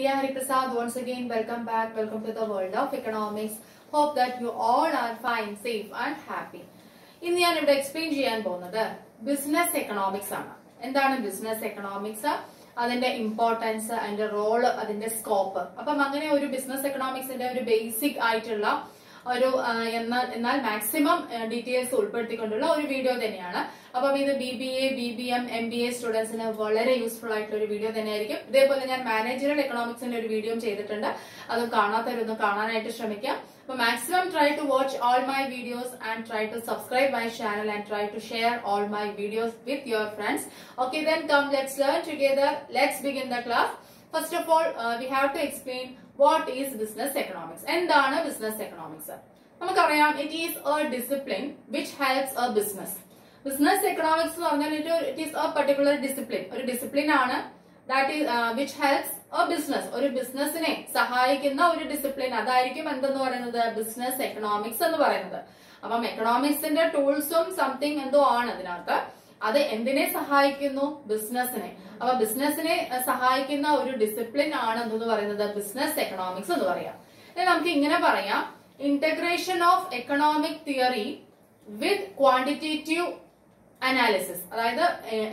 Priya Hariprasad. Once again, welcome back. Welcome to the world of economics. Hope that you all are fine, safe and happy. ഇന്ന് ഞാൻ ഇവിടെ explain ചെയ്യാൻ പോകുന്നത് business economics ആണ് എന്താണ് business economics അതിന്റെ importance അതിന്റെ റോൾ അതിന്റെ സ്കോപ്പ് അപ്പം അങ്ങനെ ഒരു ബിസിനസ് എക്കണോമിക്സിന്റെ ഒരു ബേസിക് ആയിട്ടുള്ള ഒരു എന്നാൽ എന്നാൽ മാക്സിമം ഡീറ്റെയിൽസ് ഉൾപ്പെടുത്തിക്കൊണ്ടുള്ള ഒരു വീഡിയോ തന്നെയാണ്. അപ്പം ഇത് B B A B B M M B A സ്റ്റുഡൻസിന് വളരെ യൂസ്ഫുൾ ആയിട്ടുള്ള ഒരു വീഡിയോ തന്നെയായിരിക്കും. ഇതേപോലെ ഞാൻ മാനേജറൽ എക്കണോമിക്സിന്റെ ഒരു വീഡിയോ ചെയ്തിട്ടുണ്ട്. അത് കാണാത്തവരൊന്നും കാണാനായിട്ട് ശ്രമിക്കാം. അപ്പൊ maximum try to watch all my videos and try to subscribe my channel and try to share all my videos with your friends okay then come let's learn together let's begin the class first of all we have to explain what is business economics എന്താണ് business economics നമുക്കറിയാം it is a discipline which helps a business business economics എന്ന് പറഞ്ഞാൽ it is a particular discipline ഒരു discipline ആണ് that is which helps a business ഒരു ബിസിനസിനെ സഹായിക്കുന്ന ഒരു ഡിസിപ്ലിൻ അതായിരിക്കും എന്തെന്ന് പറയുന്നത്? ബിസിനസ് എക്കണോമിക്സ് എന്ന് പറയുന്നത്. അപ്പം എക്കണോമിക്സിന്റെ ടൂൾസും സംതിങ് എന്തോ ആണ് അതിനകത്ത്. അത് എന്തിനെ സഹായിക്കുന്നു? ബിസിനസ്സിനെ അപ്പൊ ബിസിനസ്സിനെ സഹായിക്കുന്ന ഒരു ഡിസിപ്ലിൻ ആണ് എന്തെന്ന് പറയുന്നത്? ബിസിനസ് എക്കണോമിക്സ് എന്ന് പറയാം. നമുക്ക് ഇങ്ങനെ പറയാം. Integration of economic theory with quantitative analysis അതായത്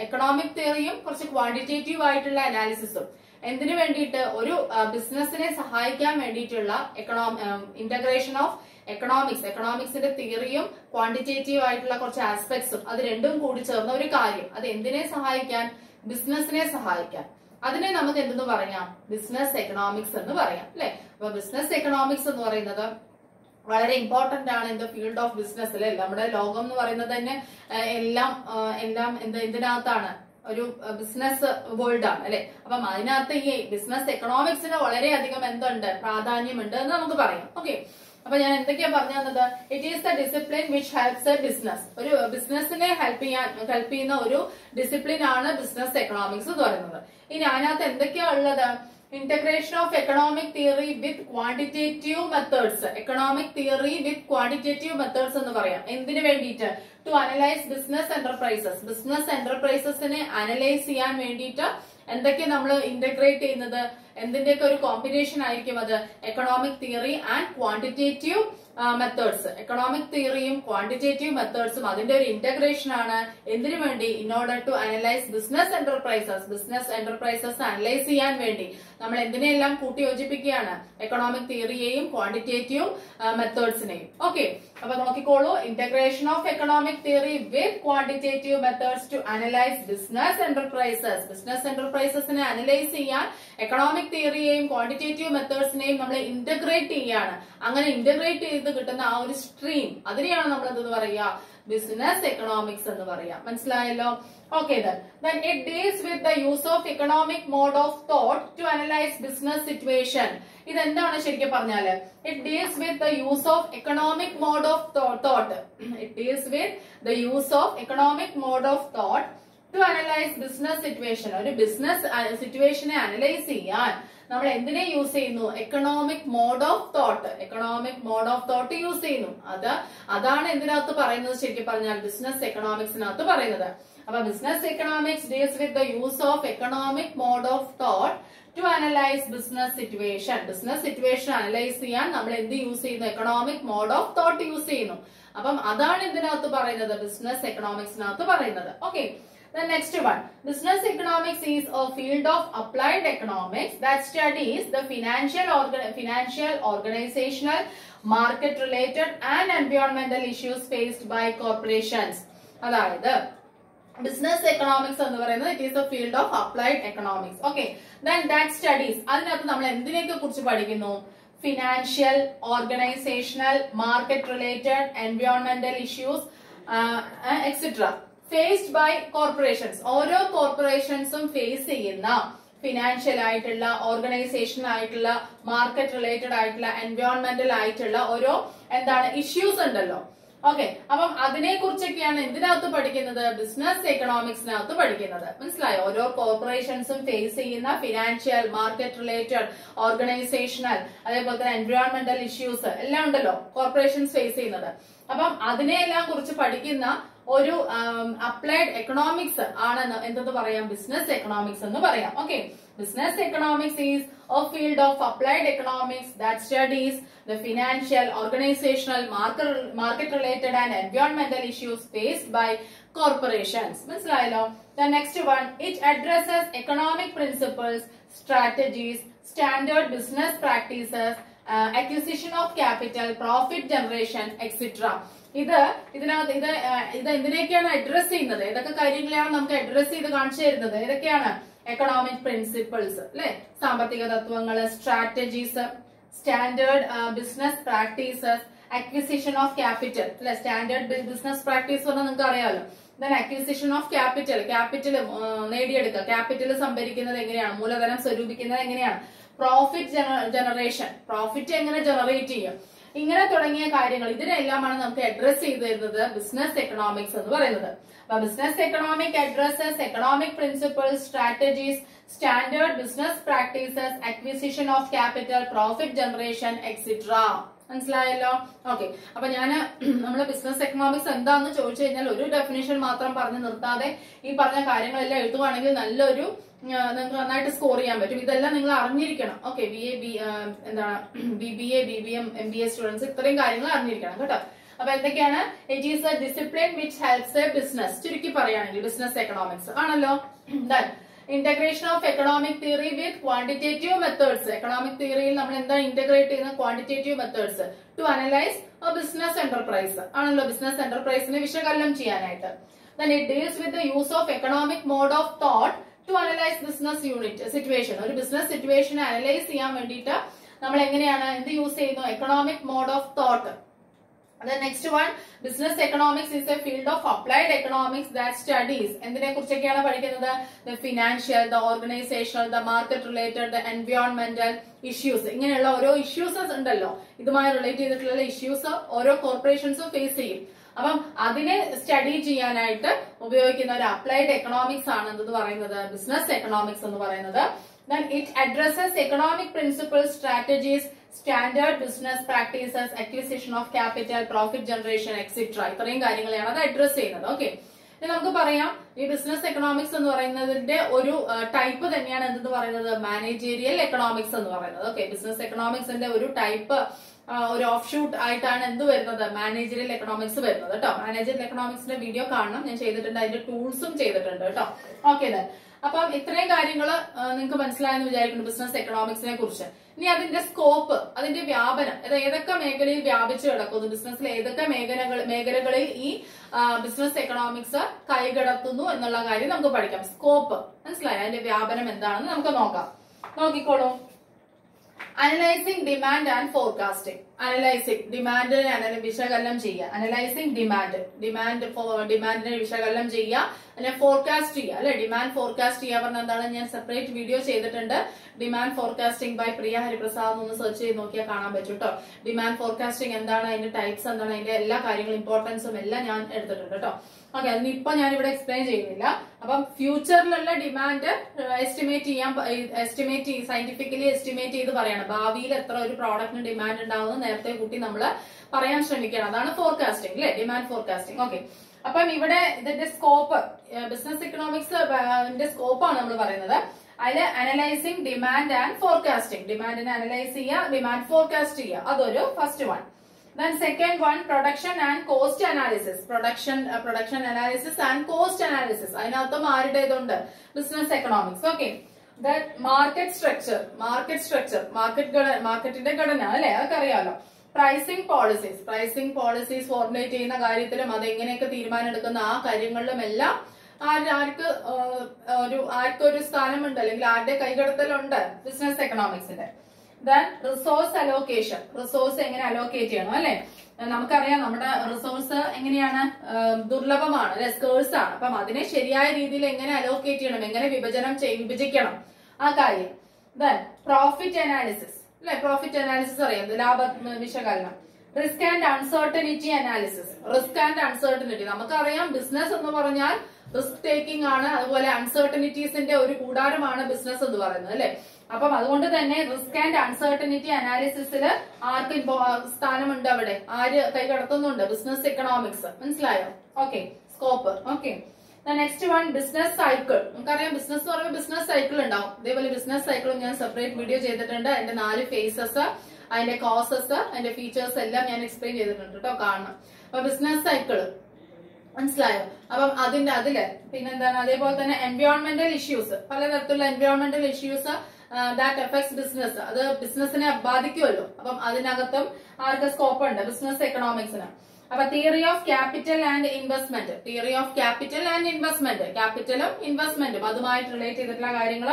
എക്കണോമിക് തിയറിയും കുറച്ച് ക്വാണ്ടിറ്റേറ്റീവ് ആയിട്ടുള്ള അനാലിസിസും എന്തിനു വേണ്ടിയിട്ട്? ഒരു ബിസിനസിനെ സഹായിക്കാൻ വേണ്ടിയിട്ടുള്ള എക്കണോമി ഇന്റഗ്രേഷൻ ഓഫ് എക്കണോമിക്സ് എക്കണോമിക്സിന്റെ തിയറിയും ക്വാണ്ടിറ്റേറ്റീവ് ആയിട്ടുള്ള കുറച്ച് ആസ്പെക്ട്സും അത് രണ്ടും കൂടി ചേർന്ന ഒരു കാര്യം. അത് എന്തിനെ സഹായിക്കാൻ? ബിസിനസിനെ സഹായിക്കാൻ. അതിനെ നമുക്ക് എന്തെന്ന് പറയാം? ബിസിനസ് എക്കണോമിക്സ് എന്ന് പറയാം അല്ലെ? അപ്പൊ ബിസിനസ് എക്കണോമിക്സ് എന്ന് പറയുന്നത് വളരെ ഇമ്പോർട്ടന്റ് ആണ് ഇൻ ഫീൽഡ് ഓഫ് ബിസിനസ് അല്ലെ? നമ്മുടെ ലോകം എന്ന് പറയുന്നത് തന്നെ എല്ലാം എല്ലാം എന്താ ഇതിനകത്താണ് ഒരു ബിസിനസ് വേൾഡ് ആണ് അല്ലെ? അപ്പം അതിനകത്ത് ഈ ബിസിനസ് എക്കണോമിക്സിന് വളരെയധികം എന്തുണ്ട്? പ്രാധാന്യമുണ്ട് എന്ന് നമുക്ക് പറയാം. ഓക്കെ അപ്പൊ ഞാൻ എന്തൊക്കെയാ പറഞ്ഞു തന്നത്? It is the discipline which helps a business ഒരു ബിസിനസിനെ ഹെൽപ്പ് ചെയ്യാൻ ഹെൽപ്പ് ചെയ്യുന്ന ഒരു ഡിസിപ്ലിൻ ആണ് ബിസിനസ് എക്കണോമിക്സ് എന്ന് പറയുന്നത്. ഇനി അതിനകത്ത് എന്തൊക്കെയാ ഉള്ളത്? Integration of economic theory with quantitative methods economic theory with quantitative methods എന്ന് പറയാം. എന്തിനു വേണ്ടിയിട്ട്? To analyse business enterprises business എന്റർപ്രൈസസിനെ analyse ചെയ്യാൻ വേണ്ടിയിട്ട് എന്തൊക്കെ നമ്മൾ ഇന്റഗ്രേറ്റ് ചെയ്യുന്നത് എന്തിന്റെയൊക്കെ ഒരു കോമ്പിനേഷൻ ആയിരിക്കും അത്? Economic theory and quantitative methods economic തിയറിയും quantitative മെത്തേഡ്സും അതിന്റെ ഒരു ഇന്റഗ്രേഷൻ ആണ്. എന്തിനു വേണ്ടി? In order to analyse business enterprises business enterprises analyse ചെയ്യാൻ വേണ്ടി. നമ്മൾ എന്തിനെല്ലാം കൂട്ടി യോജിപ്പിക്കുകയാണ്? എക്കണോമിക് തിയറിയെയും ക്വാണ്ടിറ്റേറ്റീവ് മെത്തേഡ്സിനെയും ഓക്കെ അപ്പൊ നോക്കിക്കോളൂ. Integration of economic theory with quantitative methods to analyse business enterprises business എന്റർപ്രൈസസിനെ analyse ചെയ്യാൻ എക്കണോമിക് തിയറിയെയും ക്വാണ്ടിറ്റേറ്റീവ് മെത്തേഡ്സിനെയും നമ്മൾ ഇന്റഗ്രേറ്റ് ചെയ്യാണ്. അങ്ങനെ ഇന്റഗ്രേറ്റ് ചെയ്ത് കിട്ടുന്ന ആ ഒരു സ്ട്രീം അതിനെയാണ് നമ്മൾ എന്തെന്ന് പറയുക? ബിസിനസ് എക്കണോമിക്സ് എന്ന് പറയാം മനസ്സിലായല്ലോ okay then it deals with the use of economic mode of thought to analyze business situation ഇതെന്താണ് ശരിക്കും പറഞ്ഞാൽ deals with the use of economic mode of thought thought. it deals with the use of economic mode of thought to analyse business situation ഒരു business സിറ്റുവേഷനെ analyse ചെയ്യാൻ നമ്മൾ എന്തിനെ use ചെയ്യുന്നു? Economic mode of thought economic mode of thought use ചെയ്യുന്നു. അത് അതാണ് എന്തിനകത്ത് പറയുന്നത്? ശരിക്കും പറഞ്ഞാൽ ബിസിനസ് എക്കണോമിക്സിനകത്ത് പറയുന്നത്. അപ്പൊ business economics deals with the use of economic mode of thought to analyse business situation business situation analyse ചെയ്യാൻ നമ്മൾ എന്ത് യൂസ് ചെയ്യുന്നു? Economic mode of thought use ചെയ്യുന്നു. അപ്പം അതാണ് ഇതിനകത്ത് പറയുന്നത് ബിസിനസ് എക്കണോമിക്സിനകത്ത് പറയുന്നത്. Okay The next one, business economics is a field of applied economics that studies the financial orga financial, organizational, market-related, and environmental issues faced by corporations. It is a field of applied economics okay then that studies അതിനകത്ത് നമ്മൾ എന്തിനെയൊക്കെ കുറിച്ച് പഠിക്കുന്നു financial organisational market related എൻവയോൺമെന്റൽ issues etcetera faced by corporations ഓരോ കോർപ്പറേഷൻസും face ചെയ്യുന്ന financial ആയിട്ടുള്ള organisation ആയിട്ടുള്ള മാർക്കറ്റ് റിലേറ്റഡ് ആയിട്ടുള്ള എൻവയോൺമെന്റൽ ആയിട്ടുള്ള ഓരോ എന്താണ് ഇഷ്യൂസ് ഉണ്ടല്ലോ. ഓക്കെ അപ്പം അതിനെ കുറിച്ചൊക്കെയാണ് എന്തിനകത്ത് പഠിക്കുന്നത്? ബിസിനസ് എക്കണോമിക്സിനകത്ത് പഠിക്കുന്നത്. മനസ്സിലായോ? ഓരോ കോർപ്പറേഷൻസും ഫേസ് ചെയ്യുന്ന ഫിനാൻഷ്യൽ മാർക്കറ്റ് റിലേറ്റഡ് ഓർഗനൈസേഷണൽ അതേപോലെ തന്നെ എൻവയോൺമെന്റൽ ഇഷ്യൂസ് എല്ലാം ഉണ്ടല്ലോ കോർപ്പറേഷൻസ് ഫേസ് ചെയ്യുന്നത്. അപ്പം അതിനെയെല്ലാം കുറിച്ച് പഠിക്കുന്ന ഒരു അപ്ലൈഡ് എക്കണോമിക്സ് ആണെന്ന് എന്തെന്ന് പറയാം? ബിസിനസ് എക്കണോമിക്സ് എന്ന് പറയാം. Okay business economics is a field of applied economics that studies the financial organisational market related and എൻവയോൺമെന്റൽ issues faced by corporations മനസ്സിലായല്ലോ? The next one it addresses economic principles strategies standard business practices uh, of capital profit generation etcetera. ഇത് ഇതിനകത്ത് ഇത് ഇത് എന്തിനൊക്കെയാണ് address ചെയ്യുന്നത്? ഏതൊക്കെ കാര്യങ്ങളെയാണ് നമുക്ക് address ചെയ്ത് കാണിച്ചു തരുന്നത്? ഏതൊക്കെയാണ് എക്കണോമിക് പ്രിൻസിപ്പിൾസ് അല്ലെ? സാമ്പത്തിക തത്വങ്ങൾ strategies standard business practices acquisition of capital അല്ലെ? സ്റ്റാൻഡേർഡ് ബിസിനസ് പ്രാക്ടീസ് പറഞ്ഞാൽ നിങ്ങൾക്ക് അറിയാമല്ലോ. Then acquisition of capital capital നേടിയെടുക്കുക. ക്യാപിറ്റൽ സംഭരിക്കുന്നത് എങ്ങനെയാണ്? മൂലധനം സ്വരൂപിക്കുന്നത് എങ്ങനെയാണ്? പ്രോഫിറ്റ് ജനറേഷൻ പ്രോഫിറ്റ് എങ്ങനെ ജനറേറ്റ് ചെയ്യും? ഇങ്ങനെ തുടങ്ങിയ കാര്യങ്ങൾ ഇതിനെല്ലാമാണ് നമുക്ക് അഡ്രസ് ചെയ്ത് തരുന്നത്. ബിസിനസ് എക്കണോമിക്സ് എന്ന് പറയുന്നത്. അപ്പൊ business economic addresses economic principles strategies standard business practices acquisition of capital profit generation etcetera മനസ്സിലായല്ലോ? ഓക്കെ അപ്പൊ ഞാൻ നമ്മൾ ബിസിനസ് എക്കണോമിക്സ് എന്താന്ന് ചോദിച്ചു കഴിഞ്ഞാൽ ഒരു ഡെഫിനേഷൻ മാത്രം പറഞ്ഞു നിർത്താതെ ഈ പറഞ്ഞ കാര്യങ്ങളെല്ലാം എഴുതുവാണെങ്കിൽ നല്ലൊരു നിങ്ങൾക്ക് നന്നായിട്ട് സ്കോർ ചെയ്യാൻ പറ്റും. ഇതെല്ലാം നിങ്ങൾ അറിഞ്ഞിരിക്കണം. ഓക്കെ ബി എ ബി എന്താണ് B B A B B M M B A students ഇത്രയും കാര്യങ്ങൾ അറിഞ്ഞിരിക്കണം കേട്ടോ. അപ്പൊ എന്തൊക്കെയാണ്? It is a discipline which helps a business ചുരുക്കി പറയുകയാണെങ്കിൽ ബിസിനസ് എക്കണോമിക്സ് ആണല്ലോ. Integration of economic theory with quantitative methods economic തിയറിയിൽ നമ്മൾ എന്താ ഇന്റഗ്രേറ്റ് ചെയ്യുന്ന quantitative methods to analyse business enterprise ആണല്ലോ? ബിസിനസ് എന്റർപ്രൈസിനെ വിശകലനം ചെയ്യാനായിട്ട്. Then it deals with the use of economic mode of thought to analyse business unit situation ഒരു business situation analyse ചെയ്യാൻ വേണ്ടിയിട്ട് നമ്മൾ എങ്ങനെയാണ് എന്ത് യൂസ് ചെയ്യുന്നു? Economic mode of thought next one business economics is a field of applied economics that studies എന്തിനെ കുറിച്ചൊക്കെയാണ് പഠിക്കുന്നത്? The financial the organisational the market related the എൻവയോൺമെന്റൽ issues ഇങ്ങനെയുള്ള ഓരോ ഇഷ്യൂസസ് ഉണ്ടല്ലോ. ഇതുമായി റിലേറ്റ് ചെയ്തിട്ടുള്ള ഇഷ്യൂസ് ഓരോ കോർപ്പറേഷൻസും ഫേസ് ചെയ്യും. അപ്പം അതിനെ സ്റ്റഡി ചെയ്യാനായിട്ട് ഉപയോഗിക്കുന്ന ഒരു അപ്ലൈഡ് എക്കണോമിക്സ് ആണ് എന്തെന്ന് പറയുന്നത് ബിസിനസ് എക്കണോമിക്സ് എന്ന് പറയുന്നത്. Then it addresses economic principles strategies standard business practices acquisition of capital profit generation etcetera ഇത്രയും കാര്യങ്ങളെയാണ് അത് അഡ്രസ് ചെയ്യുന്നത്. ഓക്കെ ഇനി നമുക്ക് പറയാം ഈ ബിസിനസ് എക്കണോമിക്സ് എന്ന് പറയുന്നതിന്റെ ഒരു ടൈപ്പ് തന്നെയാണ് എന്തെന്ന് പറയുന്നത്? മാനേജേരിയൽ എക്കണോമിക്സ് എന്ന് പറയുന്നത്. ഓക്കെ ബിസിനസ് എക്കണോമിക്സിന്റെ ഒരു ടൈപ്പ് ഒരു ഓഫ് ഷൂട്ട് ആയിട്ടാണ് എന്ത് വരുന്നത്? മാനേജറിയൽ എക്കണോമിക്സ് വരുന്നത് കേട്ടോ മാനേജറിയൽ എക്കണോമിക്സിന്റെ വീഡിയോ കാണണം. ഞാൻ ചെയ്തിട്ടുണ്ട്. അതിന്റെ ടൂൾസും ചെയ്തിട്ടുണ്ട് കേട്ടോ ഓക്കെ അപ്പം ഇത്രയും കാര്യങ്ങൾ നിങ്ങൾക്ക് മനസ്സിലായെന്ന് വിചാരിക്കുന്നു ബിസിനസ് എക്കണോമിക്സിനെ കുറിച്ച്. ഇനി അതിന്റെ സ്കോപ്പ് അതിന്റെ വ്യാപനം അത് ഏതൊക്കെ മേഖലയിൽ വ്യാപിച്ചു കിടക്കുന്നു? ബിസിനസ്സിൽ ഏതൊക്കെ മേഖലകൾ മേഖലകളിൽ ഈ ബിസിനസ് എക്കണോമിക്സ് കൈകടത്തുന്നു എന്നുള്ള കാര്യം നമുക്ക് പഠിക്കാം. സ്കോപ്പ് മനസ്സിലായോ? അതിന്റെ വ്യാപനം എന്താണെന്ന് നമുക്ക് നോക്കാം. നോക്കിക്കോളൂ. Analysing demand and forecasting analysing ഡിമാൻഡിനെ വിശകലനം ചെയ്യുക. അനലൈസിംഗ് ഡിമാൻഡ് ഡിമാൻഡ് ഡിമാൻഡിനെ വിശകലനം ചെയ്യുക. അതിനെ ഫോർകാസ്റ്റ് ചെയ്യുക. അല്ലെ? ഡിമാൻഡ് ഫോർകാസ്റ്റ് ചെയ്യുക പറഞ്ഞ എന്താണ്? ഞാൻ സെപ്പറേറ്റ് വീഡിയോ ചെയ്തിട്ടുണ്ട്. Demand forecasting by Priya Hariprasad ഒന്ന് സെർച്ച് ചെയ്ത് നോക്കിയാൽ കാണാൻ പറ്റും കേട്ടോ ഡിമാൻഡ് ഫോർകാസ്റ്റിംഗ് എന്താണ്? അതിന്റെ ടൈപ്സ് എന്താണ്? അതിന്റെ എല്ലാ കാര്യങ്ങളും ഇമ്പോർട്ടൻസും എല്ലാം ഞാൻ എടുത്തിട്ടുണ്ട് കേട്ടോ ഓക്കെ അതിന് ഇപ്പൊ ഞാൻ ഇവിടെ എക്സ്പ്ലെയിൻ ചെയ്യുന്നില്ല. അപ്പം ഫ്യൂച്ചറിലുള്ള ഡിമാൻഡ് എസ്റ്റിമേറ്റ് ചെയ്യാൻ എസ്റ്റിമേറ്റ് സയന്റിഫിക്കലി എസ്റ്റിമേറ്റ് ചെയ്ത് പറയണം. ഭാവിയിൽ എത്ര ഒരു പ്രോഡക്റ്റിന് ഡിമാൻഡ് ഉണ്ടാവുമെന്ന് നേരത്തെ കൂട്ടി നമ്മൾ പറയാൻ ശ്രമിക്കണം അതാണ് ഫോർകാസ്റ്റിംഗ് അല്ലെ ഡിമാൻഡ് ഫോർകാസ്റ്റിംഗ് ഓക്കെ അപ്പം ഇവിടെ ഇതിന്റെ സ്കോപ്പ് ബിസിനസ് ഇക്കണോമിക്സ് സ്കോപ്പാണ് നമ്മൾ പറയുന്നത്. അതിൽ അനലൈസിംഗ് ഡിമാൻഡ് ആൻഡ് ഫോർകാസ്റ്റിംഗ് ഡിമാൻഡിനെ അനലൈസ് ചെയ്യുക ഡിമാൻഡ് ഫോർകാസ്റ്റ് ചെയ്യുക. അതൊരു first one Then second one, production and cost analysis. Production, uh, production analysis and cost analysis. അതിനകത്തും ആരുടേതുണ്ട്? Business economics okay market structure market structure market മാർക്കറ്റിന്റെ ഘടന അല്ലെ? അതൊക്കെ അറിയാമല്ലോ pricing policies pricing policies formulate ചെയ്യുന്ന കാര്യത്തിലും അത് എങ്ങനെയൊക്കെ തീരുമാനം എടുക്കുന്ന ആ കാര്യങ്ങളിലും എല്ലാം ആർക്ക് ഒരു ആർക്കൊരു സ്ഥാനമുണ്ട് അല്ലെങ്കിൽ ആരുടെ കൈകടത്തലുണ്ട്? ബിസിനസ് എക്കണോമിക്സിന്റെ ദെൻ റിസോഴ്സ് അലോക്കേഷൻ റിസോഴ്സ് എങ്ങനെ അലോക്കേറ്റ് ചെയ്യണം അല്ലെ? നമുക്കറിയാം നമ്മുടെ റിസോഴ്സ് എങ്ങനെയാണ് ദുർലഭമാണ് അല്ലെ? സ്കേഴ്സ് ആണ്. അപ്പം അതിനെ ശരിയായ രീതിയിൽ എങ്ങനെ അലോക്കേറ്റ് ചെയ്യണം എങ്ങനെ വിഭജനം വിഭജിക്കണം? ആ കാര്യം. ദെൻ പ്രോഫിറ്റ് അനാലിസിസ് അല്ലെ? പ്രോഫിറ്റ് അനാലിസിസ് അറിയാം ലാഭ വിശകലനം. Risk and uncertainty analysis risk and uncertainty നമുക്കറിയാം ബിസിനസ് എന്ന് പറഞ്ഞാൽ റിസ്ക് ടേക്കിംഗ് ആണ് അതുപോലെ അൺസർട്ടനിറ്റീസിന്റെ ഒരു കൂടാരമാണ് ബിസിനസ് എന്ന് പറയുന്നത് അല്ലെ? അപ്പം അതുകൊണ്ട് തന്നെ റിസ്ക് ആൻഡ് അൺസർട്ടനിറ്റി അനാലിസിസിൽ ആർക്ക് സ്ഥാനമുണ്ട് അവിടെ? ആര് കൈ കടത്തുന്നുണ്ട്? ബിസിനസ് എക്കണോമിക്സ് മനസ്സിലായോ? Okay scope okay next one business cycle നമുക്കറിയാം ബിസിനസ് എന്ന് പറയുമ്പോൾ ബിസിനസ് സൈക്കിൾ ഉണ്ടാവും. ഇതേപോലെ ബിസിനസ് സൈക്കിളും ഞാൻ സെപ്പറേറ്റ് വീഡിയോ ചെയ്തിട്ടുണ്ട്. അതിന്റെ നാല് ഫേസസ് അതിന്റെ കോസസ് അതിന്റെ ഫീച്ചേഴ്സ് എല്ലാം ഞാൻ എക്സ്പ്ലെയിൻ ചെയ്തിട്ടുണ്ട് കേട്ടോ കാണണം. അപ്പൊ ബിസിനസ് സൈക്കിൾ മനസ്സിലായോ? അപ്പം അതിന്റെ അതിൽ പിന്നെന്താണ്? അതേപോലെ തന്നെ എൻവയോൺമെന്റൽ ഇഷ്യൂസ് പലതരത്തിലുള്ള എൻവയോൺമെന്റൽ ഇഷ്യൂസ് ദാറ്റ് എഫക്ട്സ് ബിസിനസ് അത് ബിസിനസിനെ ബാധിക്കുമല്ലോ. അപ്പം അതിനകത്തും ആർക്ക് സ്കോപ്പ് ഉണ്ട്? ബിസിനസ് എക്കണോമിക്സിന് അപ്പൊ theory of capital and investment theory of capital and investment ക്യാപിറ്റലും ഇൻവെസ്റ്റ്മെന്റും അതുമായിട്ട് റിലേറ്റ് ചെയ്തിട്ടുള്ള കാര്യങ്ങൾ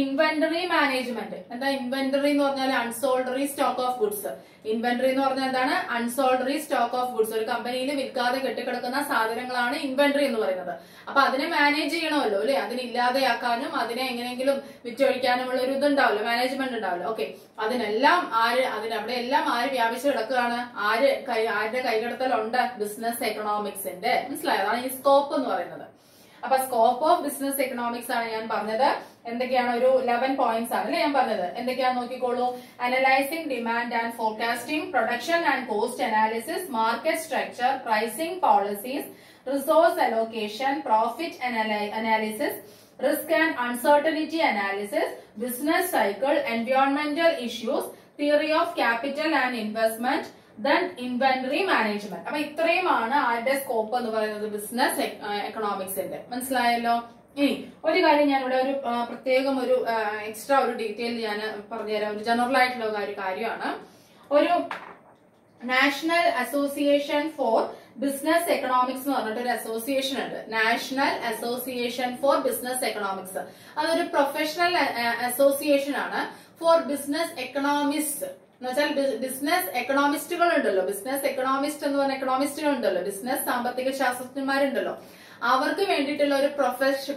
ഇൻവെന്ററി മാനേജ്മെന്റ് എന്താ ഇൻവെന്ററി എന്ന് പറഞ്ഞാൽ unsold stock of goods inventory എന്ന് പറഞ്ഞാൽ എന്താണ്? അൺസോൾഡറി സ്റ്റോക്ക് ഓഫ് ഗുഡ്സ് ഒരു കമ്പനിയിൽ വിൽക്കാതെ കെട്ടിക്കിടക്കുന്ന സാധനങ്ങളാണ് ഇൻവെന്ററി എന്ന് പറയുന്നത്. അപ്പൊ അതിനെ മാനേജ് ചെയ്യണമല്ലോ അല്ലെ? അതിനില്ലാതെയാക്കാനും അതിനെ എങ്ങനെയെങ്കിലും വിറ്റൊഴിക്കാനുമുള്ള ഒരു ഇതുണ്ടാവല്ലോ മാനേജ്മെന്റ് ഉണ്ടാവല്ലോ. ഓക്കെ അതിനെല്ലാം ആര് അതിനവിടെ എല്ലാം ആര് വ്യാപിച്ചു കിടക്കുകയാണ്? ആര് ആരുടെ കൈകടത്തലുണ്ട്? ബിസിനസ് എക്കണോമിക്സിന്റെ മനസ്സിലായോ? അതാണ് ഈ സ്കോപ്പ് എന്ന് പറയുന്നത്. അപ്പൊ സ്കോപ്പ് ഓഫ് ബിസിനസ് എക്കണോമിക്സ് ആണ് ഞാൻ പറഞ്ഞത്. എന്തൊക്കെയാണ് ഒരു ലെവൻ പോയിന്റ്സ് ആണ് അല്ലെ ഞാൻ പറഞ്ഞത്? എന്തൊക്കെയാണ് നോക്കിക്കോളൂ? Analysing demand and forecasting production and cost analysis market structure pricing policies resource allocation profit analysis risk and uncertainty analysis business cycle എൻവയോൺമെന്റൽ issues theory of capital and investment then inventory management അപ്പൊ ഇത്രയുമാണ് ആരുടെ scope എന്ന് പറയുന്നത്? Business എക്കണോമിക്സിന്റെ മനസ്സിലായല്ലോ? ഇനി ഒരു കാര്യം ഞാൻ ഇവിടെ ഒരു പ്രത്യേകം ഒരു എക്സ്ട്രാ ഒരു ഡീറ്റെയിൽ ഞാൻ പറഞ്ഞുതരാം. ഒരു ജനറൽ ആയിട്ടുള്ള ഒരു കാര്യമാണ്. ഒരു national association for business economics എന്ന് പറഞ്ഞിട്ട് ഒരു അസോസിയേഷൻ ഉണ്ട്. National association for business economics അതൊരു പ്രൊഫഷണൽ അസോസിയേഷൻ ആണ്. ഫോർ ബിസിനസ് എക്കണോമിസ്റ്റ് എന്ന് വെച്ചാൽ ബിസിനസ് എക്കണോമിസ്റ്റുകൾ ഉണ്ടല്ലോ ബിസിനസ് എക്കണോമിസ്റ്റ് എന്ന് പറഞ്ഞ എക്കണോമിസ്റ്റുകൾ ഉണ്ടല്ലോ ബിസിനസ് സാമ്പത്തിക ശാസ്ത്രജ്ഞന്മാരുണ്ടല്ലോ. അവർക്ക് വേണ്ടിയിട്ടുള്ള ഒരു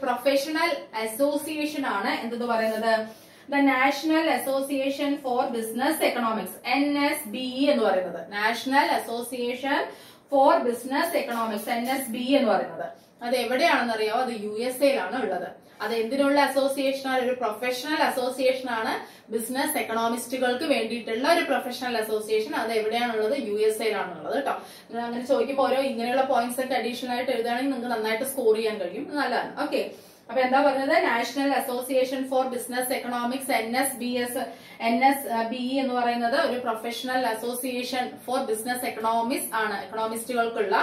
പ്രൊഫഷണൽ അസോസിയേഷൻ ആണ് എന്തെന്ന് പറയുന്നത്? The national association for business economics N S B എന്ന് പറയുന്നത്. National association for business economics N S B എന്ന് പറയുന്നത്. അത് എവിടെയാണെന്ന് അറിയാമോ അത് യു എസ് എയിലാണ് ഉള്ളത്. അത് എന്തിനുള്ള അസോസിയേഷൻ ആണ് ഒരു പ്രൊഫഷണൽ അസോസിയേഷൻ ആണ് ബിസിനസ് എക്കണോമിസ്റ്റുകൾക്ക് വേണ്ടിയിട്ടുള്ള ഒരു പ്രൊഫഷണൽ അസോസിയേഷൻ അത് എവിടെയാണുള്ളത് യു എസ് എയിലാണുള്ളത് കേട്ടോ. നിങ്ങൾ അങ്ങനെ ചോദിക്കുമ്പോൾ ഓരോ ഇങ്ങനെയുള്ള പോയിന്റ്സ് ഒക്കെ അഡീഷണൽ ആയിട്ട് എഴുതുകയാണെങ്കിൽ നിങ്ങൾക്ക് നന്നായിട്ട് സ്കോർ ചെയ്യാൻ കഴിയും. നല്ലതാണ്. ഓക്കെ അപ്പൊ എന്താ പറഞ്ഞത്? National association for business economics N S B S N S B എന്ന് പറയുന്നത് ഒരു professional association for business economics ആണ്. എക്കണോമിസ്റ്റുകൾക്കുള്ള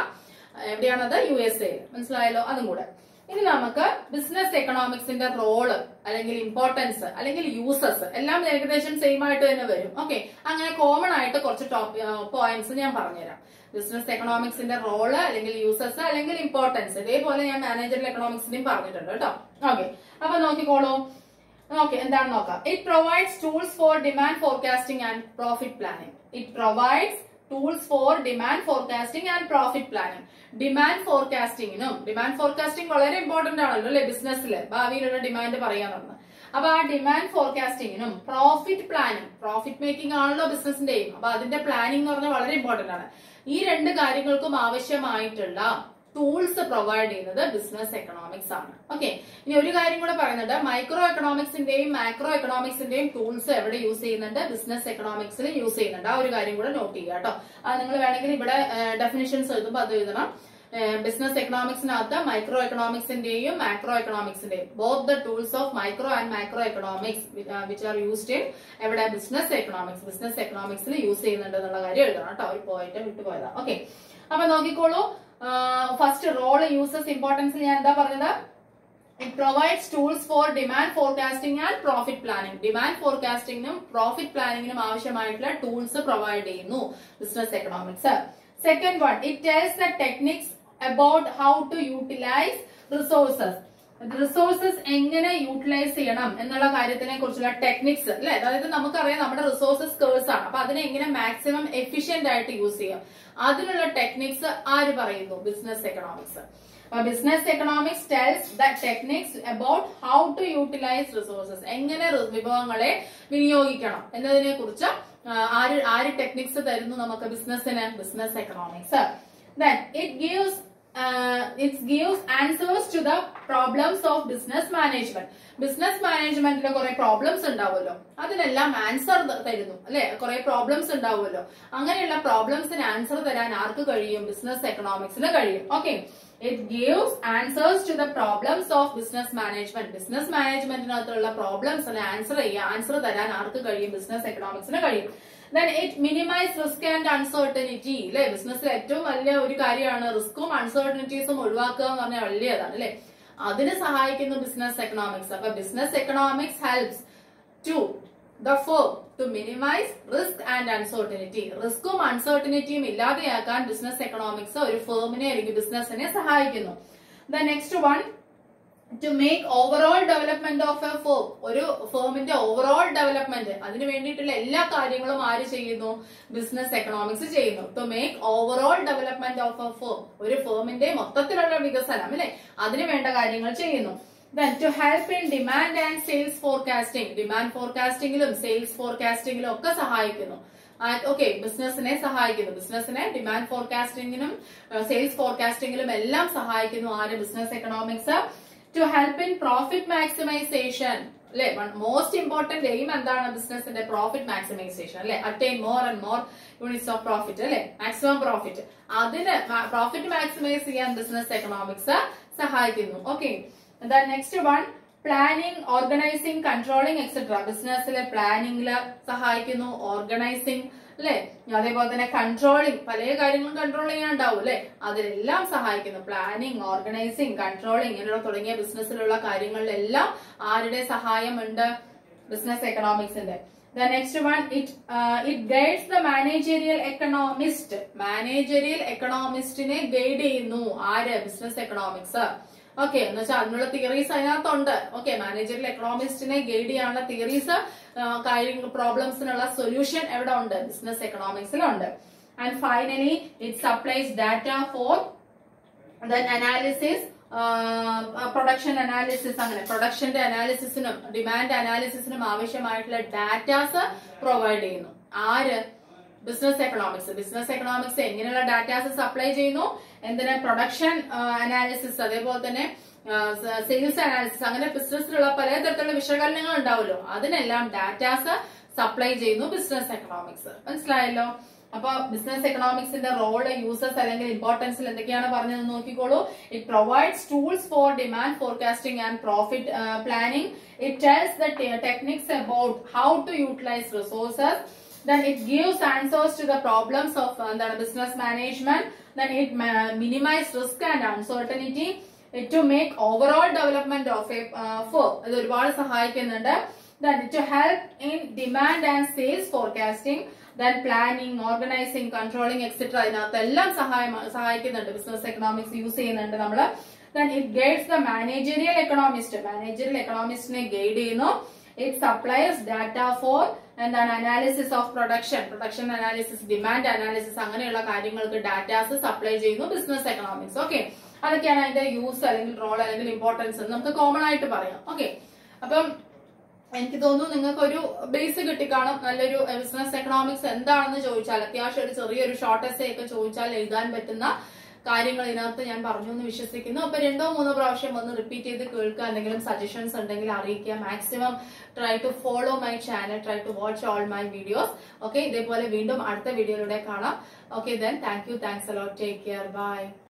എവിടെയാണത്? യു എസ് എ മനസ്സിലായല്ലോ? അതും കൂടെ. ഇനി നമുക്ക് ബിസിനസ് എക്കണോമിക്സിന്റെ റോൾ അല്ലെങ്കിൽ ഇമ്പോർട്ടൻസ് അല്ലെങ്കിൽ യൂസസ് എല്ലാം ഏകദേശം സെയിം ആയിട്ട് തന്നെ വരും. ഓക്കെ അങ്ങനെ കോമൺ ആയിട്ട് കുറച്ച് ടോപ്പ് പോയിന്റ്സ് ഞാൻ പറഞ്ഞുതരാം. ബിസിനസ് എക്കണോമിക്സിന്റെ റോൾ അല്ലെങ്കിൽ യൂസസ് അല്ലെങ്കിൽ ഇമ്പോർട്ടൻസ് ഇതേപോലെ ഞാൻ മാനേജറൽ എക്കണോമിക്സിന്റെയും പറഞ്ഞിട്ടുണ്ട് കേട്ടോ. ഓക്കെ അപ്പൊ നോക്കിക്കോളൂ. ഓക്കെ എന്താണ് നോക്കാം? It provides tools for demand forecasting and profit planning it provides tools for demand forecasting and profit planning demand ഫോർകാസ്റ്റിംഗിനും demand forecasting വളരെ ഇമ്പോർട്ടന്റ് ആണല്ലോ അല്ലെ ബിസിനസ്സിൽ ഭാവിയിലുള്ള ഡിമാൻഡ് പറയാൻ പറഞ്ഞത് അപ്പൊ ആ ഡിമാൻഡ് ഫോർകാസ്റ്റിംഗിനും പ്രോഫിറ്റ് പ്ലാനിംഗ് പ്രോഫിറ്റ് മേക്കിംഗ് ആണല്ലോ ബിസിനസിന്റെയും അപ്പൊ അതിന്റെ പ്ലാനിംഗ് എന്ന് പറഞ്ഞാൽ വളരെ ഇമ്പോർട്ടന്റ് ആണ്. ഈ രണ്ട് കാര്യങ്ങൾക്കും ആവശ്യമായിട്ടുള്ള ടൂൾസ് പ്രൊവൈഡ് ചെയ്യുന്നത് ബിസിനസ് എക്കണോമിക്സ് ആണ്. ഓക്കെ ഇനി ഒരു കാര്യം കൂടെ പറയുന്നുണ്ട്. മൈക്രോ എക്കണോമിക്സിന്റെയും മാക്രോ എക്കണോമിക്സിന്റെയും ടൂൾസ് എവിടെ യൂസ് ചെയ്യുന്നുണ്ട്? ബിസിനസ് എക്കണോമിക്സിൽ യൂസ് ചെയ്യുന്നുണ്ട്. ആ ഒരു കാര്യം കൂടെ നോട്ട് ചെയ്യുക കേട്ടോ. നിങ്ങൾ വേണമെങ്കിൽ ഇവിടെ ഡെഫിനിഷൻസ് എഴുതുമ്പോൾ അത് എഴുതണം. ബിസിനസ് എക്കണോമിക്സിനകത്ത് മൈക്രോ എക്കണോമിക്സിന്റെയും macro എക്കണോമിക്സിന്റെയും both the tools of micro and macro economics which are used in എവിടെ? ബിസിനസ് എക്കണോമിക്സ് ബിസിനസ് എക്കണോമിക്സിൽ യൂസ് ചെയ്യുന്നുണ്ട് എന്നുള്ള കാര്യം എഴുതണം കേട്ടോ. ഒരു പോയിട്ട് വിട്ടുപോയതാ. ഓക്കെ അപ്പൊ നോക്കിക്കോളൂ. ഫസ്റ്റ് റോൾ യൂസസ് ഇമ്പോർട്ടൻസിൽ ഞാൻ എന്താ പറഞ്ഞത്? It provides tools for demand forecasting and profit planning demand ഫോർകാസ്റ്റിംഗിനും profit പ്ലാനിംഗിനും ആവശ്യമായിട്ടുള്ള ടൂൾസ് പ്രൊവൈഡ് ചെയ്യുന്നു business economics second one it tells the techniques about how to utilise resources resources എങ്ങനെ utilise ചെയ്യണം എന്നുള്ള കാര്യത്തിനെ കുറിച്ചുള്ള ടെക്നിക്സ് അല്ലെ? അതായത് നമുക്കറിയാം നമ്മുടെ റിസോഴ്സസ് സ്കേഴ്സ് ആണ്. അപ്പൊ അതിനെ എങ്ങനെ മാക്സിമം എഫിഷ്യന്റ് ആയിട്ട് യൂസ് ചെയ്യാം. അതിനുള്ള ടെക്നിക്സ് ആര് പറയുന്നു? ബിസിനസ് എക്കണോമിക്സ് അപ്പൊ business economics tells the techniques about how to utilise resources എങ്ങനെ വിഭവങ്ങളെ വിനിയോഗിക്കണം എന്നതിനെ കുറിച്ച് ആര് ആര് ടെക്നിക്സ് തരുന്നു നമുക്ക് ബിസിനസ്സിന് business economics then it gives it gives answers to the problems of business management business മാനേജ്മെന്റിൽ കുറെ പ്രോബ്ലംസ് ഉണ്ടാവുമല്ലോ. അതിനെല്ലാം ആൻസർ തരുന്നു അല്ലെ? കുറെ പ്രോബ്ലംസ് ഉണ്ടാവുമല്ലോ. അങ്ങനെയുള്ള പ്രോബ്ലംസിന് ആൻസർ തരാൻ ആർക്ക് കഴിയും? ബിസിനസ് എക്കണോമിക്സിന് കഴിയും. Okay it gives answers to the problems of business management business മാനേജ്മെന്റിനകത്തുള്ള പ്രോബ്ലംസിന് ആൻസർ ചെയ്യുക ആൻസർ തരാൻ ആർക്ക് കഴിയും? ബിസിനസ് എക്കണോമിക്സിന് കഴിയും. Then it minimise risk and uncertainty അല്ലെ ബിസിനസ്സിൽ ഏറ്റവും വലിയ ഒരു കാര്യമാണ് റിസ്ക്കും അൺസർട്ടനിറ്റീസും ഒഴിവാക്കുക എന്ന് പറഞ്ഞാൽ വലിയതാണ് അല്ലെ അതിന് സഹായിക്കുന്ന ബിസിനസ് എക്കണോമിക്സ് അപ്പൊ business economics helps to the for to minimize risk and uncertainty റിസ്ക്കും അൺസർട്ടനിറ്റിയും ഇല്ലാതെയാക്കാൻ ബിസിനസ് എക്കണോമിക്സ് ഒരു ഫേമിനെ അല്ലെങ്കിൽ ബിസിനസിനെ സഹായിക്കുന്നു. The next one to make overall development of a firm ഒരു ഫേമിന്റെ ഓവറോൾ ഡെവലപ്മെന്റ് അതിന് വേണ്ടിയിട്ടുള്ള എല്ലാ കാര്യങ്ങളും ആര് ചെയ്യുന്നു? ബിസിനസ് എക്കണോമിക്സ് ചെയ്യുന്നു. To make overall development of a firm ഒരു ഫേമിന്റെ മൊത്തത്തിലുള്ള വികസനം അല്ലെ? അതിന് വേണ്ട കാര്യങ്ങൾ ചെയ്യുന്നു. Then to help in demand and sales forecasting demand ഫോർകാസ്റ്റിംഗിലും sales ഫോർകാസ്റ്റിംഗിലും ഒക്കെ സഹായിക്കുന്നു. ഓക്കെ ബിസിനസിനെ സഹായിക്കുന്നു. ബിസിനസിനെ ഡിമാൻഡ് ഫോർകാസ്റ്റിംഗിനും സെയിൽസ് ഫോർകാസ്റ്റിംഗിലും എല്ലാം സഹായിക്കുന്നു. ആര്? Business economics to help in profit maximisation അല്ലെ മോസ്റ്റ് ഇമ്പോർട്ടന്റ് എയിം എന്താണ് ബിസിനസിന്റെ പ്രോഫിറ്റ് മാക്സിമൈസേഷൻ അല്ലെ attain more and more units of profit അല്ലെ മാക്സിമം പ്രോഫിറ്റ് അതിന് പ്രോഫിറ്റ് മാക്സിമൈസ് ചെയ്യാൻ ബിസിനസ് എക്കണോമിക്സ് സഹായിക്കുന്നു. Okay next one planning organising controlling etcetera ബിസിനസ്സിലെ പ്ലാനിങ്ങിൽ സഹായിക്കുന്നു ഓർഗനൈസിങ് അല്ലെ അതേപോലെ തന്നെ കൺട്രോളിങ് പല കാര്യങ്ങളും കൺട്രോൾ ചെയ്യാണ്ടാവും അല്ലെ അതിലെല്ലാം സഹായിക്കുന്നു. പ്ലാനിങ് ഓർഗനൈസിങ് കൺട്രോളിങ് ഇങ്ങനെയുള്ള തുടങ്ങിയ ബിസിനസ്സിലുള്ള കാര്യങ്ങളിലെല്ലാം ആരുടെ സഹായമുണ്ട്? Business എക്കണോമിക്സിന്റെ the next one it it guides the managerial economist managerial എക്കണോമിസ്റ്റിനെ guide ചെയ്യുന്നു. ആര്? ബിസിനസ് എക്കണോമിക്സ് ഓക്കെ എന്ന് വെച്ചാൽ അതിനുള്ള തിയറീസ് അതിനകത്തുണ്ട്. ഓക്കെ മാനേജറിൽ എക്കണോമിസ്റ്റിനെ ഗൈഡ് ചെയ്യാനുള്ള തിയറീസ് കാര്യങ്ങൾ പ്രോബ്ലംസിനുള്ള സൊല്യൂഷൻ എവിടെ ഉണ്ട്? Business എക്കണോമിക്സിലുണ്ട് and finally it supplies data for the analysis production analysis അങ്ങനെ. പ്രൊഡക്ഷന്റെ അനാലിസിസിനും ഡിമാൻഡ് അനാലിസിസിനും ആവശ്യമായിട്ടുള്ള ഡാറ്റാസ് പ്രൊവൈഡ് ചെയ്യുന്നു. ആര്? ബിസിനസ് എക്കണോമിക്സ് ബിസിനസ് എക്കണോമിക്സ് എങ്ങനെയുള്ള ഡാറ്റാസ് സപ്ലൈ ചെയ്യുന്നു? എന്തിന്? പ്രൊഡക്ഷൻ അനാലിസിസ് അതേപോലെ തന്നെ സെയിൽസ് അനാലിസിസ് അങ്ങനെ ബിസിനസ്സിലുള്ള പലതരത്തിലുള്ള വിശകലനങ്ങൾ ഉണ്ടാവുമല്ലോ. അതിനെല്ലാം ഡാറ്റാസ് സപ്ലൈ ചെയ്യുന്നു ബിസിനസ് എക്കണോമിക്സ് മനസ്സിലായല്ലോ? അപ്പൊ ബിസിനസ് എക്കണോമിക്സിന്റെ റോൾ യൂസേഴ്സ് അല്ലെങ്കിൽ ഇമ്പോർട്ടൻസിൽ എന്തൊക്കെയാണ് പറഞ്ഞത് നോക്കിക്കോളൂ. It provides tools for demand forecasting and profit planning it tells the techniques about how to utilise resources then it gives answers to the problems of uh, the business management then it minimize risk and uncertainty to make overall development of a uh, firm ഇത് then to help in demand and sales forecasting then planning organizing controlling etc ഇതിനകത്ത് എല്ലാം സഹായം സഹായിക്കുന്നുണ്ട് business economics use ചെയ്യുന്നുണ്ട് then it guides the managerial economist managerial economist ne guide ചെയ്യുന്നു it supplies data for എന്താണ് analysis of production production analysis demand analysis അങ്ങനെയുള്ള കാര്യങ്ങൾക്ക് datas supply ചെയ്യുന്നു ബിസിനസ് എക്കണോമിക്സ് ഓക്കെ അതൊക്കെയാണ് അതിന്റെ യൂസ് അല്ലെങ്കിൽ റോൾ അല്ലെങ്കിൽ ഇമ്പോർട്ടൻസ് നമുക്ക് കോമൺ ആയിട്ട് പറയാം. ഓക്കെ അപ്പം എനിക്ക് തോന്നുന്നു നിങ്ങൾക്ക് ഒരു ബേസ് കിട്ടിക്കാണും നല്ലൊരു ബിസിനസ് എക്കണോമിക്സ് എന്താണെന്ന് ചോദിച്ചാൽ അത്യാവശ്യം ഒരു ചെറിയൊരു ഷോർട്ട് എസ്സേ ഒക്കെ ചോദിച്ചാൽ എഴുതാൻ പറ്റുന്ന കാര്യങ്ങൾ ഇതിനകത്ത് ഞാൻ പറഞ്ഞു എന്ന് വിശ്വസിക്കുന്നു. അപ്പൊ രണ്ടോ മൂന്നോ പ്രാവശ്യം ഒന്ന് റിപ്പീറ്റ് ചെയ്ത് കേൾക്കുക എന്തെങ്കിലും സജഷൻസ് ഉണ്ടെങ്കിൽ അറിയിക്കുക. Maximum try to follow my channel try to watch all my videos okay ഇതേപോലെ വീണ്ടും അടുത്ത വീഡിയോയിലൂടെ കാണാം. Okay then thank you thanks a lot take care bye